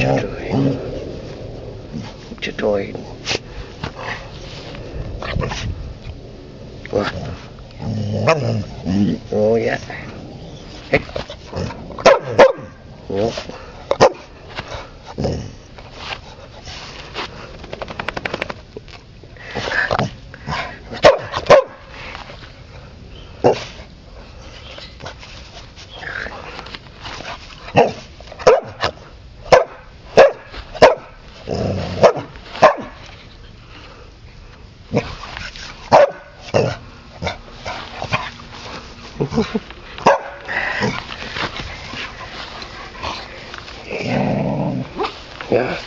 chết rồi chết rồi Wow. Oh dạ Hết. yeah. Yeah.